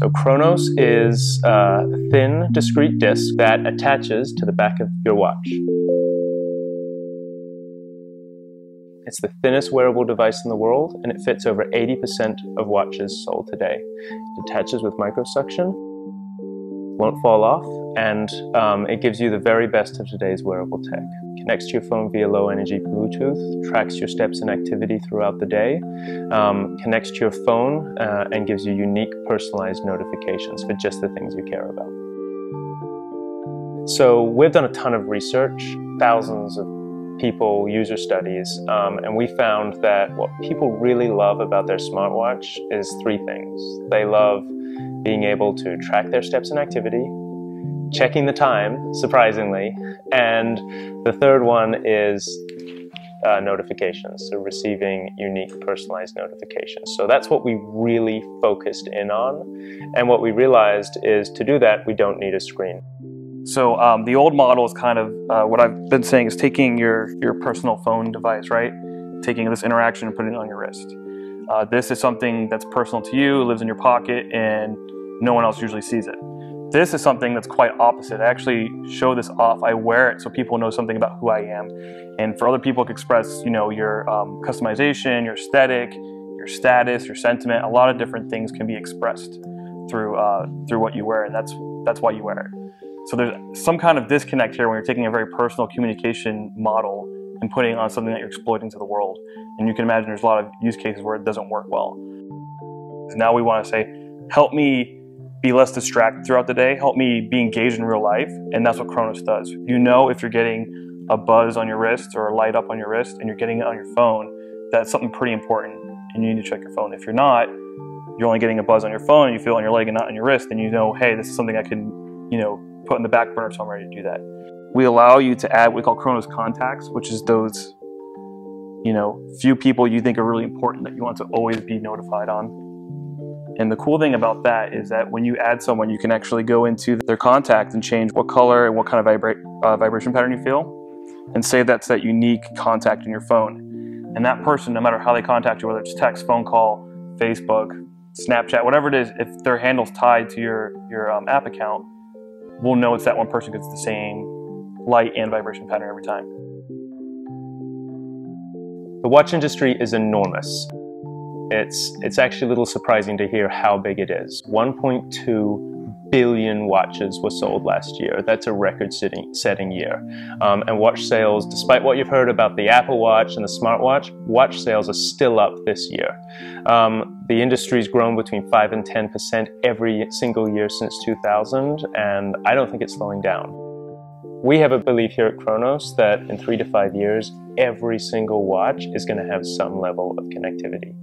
So Chronos is a thin, discreet disc that attaches to the back of your watch. It's the thinnest wearable device in the world, and it fits over 80% of watches sold today. It attaches with microsuction, won't fall off, and um, it gives you the very best of today's wearable tech connects to your phone via low energy Bluetooth, tracks your steps and activity throughout the day, um, connects to your phone, uh, and gives you unique personalized notifications for just the things you care about. So we've done a ton of research, thousands of people, user studies, um, and we found that what people really love about their smartwatch is three things. They love being able to track their steps and activity, checking the time, surprisingly. And the third one is uh, notifications, so receiving unique personalized notifications. So that's what we really focused in on. And what we realized is to do that, we don't need a screen. So um, the old model is kind of uh, what I've been saying is taking your, your personal phone device, right? Taking this interaction and putting it on your wrist. Uh, this is something that's personal to you, lives in your pocket, and no one else usually sees it. This is something that's quite opposite. I actually show this off. I wear it so people know something about who I am. And for other people to express, you know, your um, customization, your aesthetic, your status, your sentiment, a lot of different things can be expressed through uh, through what you wear, and that's that's why you wear it. So there's some kind of disconnect here when you're taking a very personal communication model and putting on something that you're exploiting to the world. And you can imagine there's a lot of use cases where it doesn't work well. Now we want to say, help me be less distracted throughout the day, help me be engaged in real life, and that's what Chronos does. You know if you're getting a buzz on your wrist or a light up on your wrist and you're getting it on your phone, that's something pretty important and you need to check your phone. If you're not, you're only getting a buzz on your phone you feel it on your leg and not on your wrist, then you know, hey, this is something I can, you know, put in the back burner so I'm ready to do that. We allow you to add what we call Chronos contacts, which is those, you know, few people you think are really important that you want to always be notified on and the cool thing about that is that when you add someone, you can actually go into their contact and change what color and what kind of vibra uh, vibration pattern you feel and say that's that unique contact in your phone. And that person, no matter how they contact you, whether it's text, phone call, Facebook, Snapchat, whatever it is, if their handle's tied to your, your um, app account, we'll know it's that one person gets the same light and vibration pattern every time. The watch industry is enormous. It's, it's actually a little surprising to hear how big it is. 1.2 billion watches were sold last year. That's a record setting year. Um, and watch sales, despite what you've heard about the Apple Watch and the smartwatch, watch sales are still up this year. Um, the industry's grown between 5 and 10% every single year since 2000, and I don't think it's slowing down. We have a belief here at Chronos that in three to five years, every single watch is going to have some level of connectivity.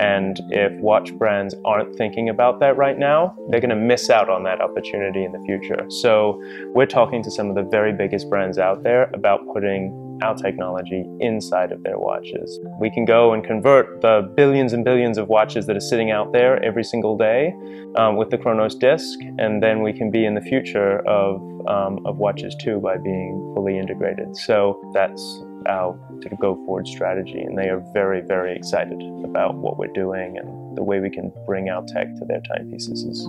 And if watch brands aren't thinking about that right now, they're going to miss out on that opportunity in the future. So we're talking to some of the very biggest brands out there about putting our technology inside of their watches. We can go and convert the billions and billions of watches that are sitting out there every single day um, with the Chronos disk, and then we can be in the future of, um, of watches too by being fully integrated. So that's our sort of go forward strategy, and they are very, very excited about what we're doing and the way we can bring our tech to their timepieces.